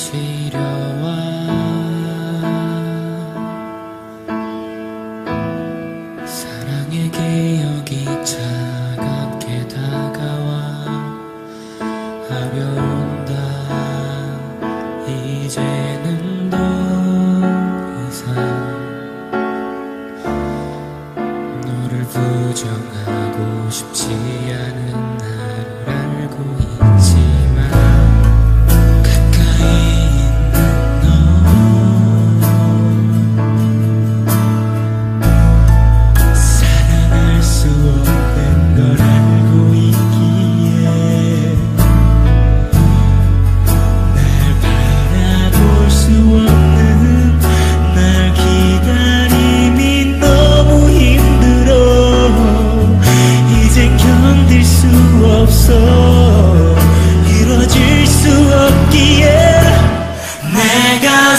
시려와. 사랑의 기억이 차갑게 다가와. 가벼운다. 이제는 더 이상 너를 부정하고 싶지 않은 없어. 이뤄질 수 없기에 내가